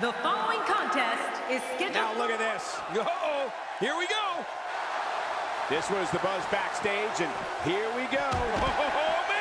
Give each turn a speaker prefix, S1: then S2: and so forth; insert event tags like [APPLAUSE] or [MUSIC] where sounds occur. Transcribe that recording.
S1: The following contest is scheduled.
S2: Now look at this. Uh-oh, here we go. This was the buzz backstage, and here we go. [LAUGHS] Oh,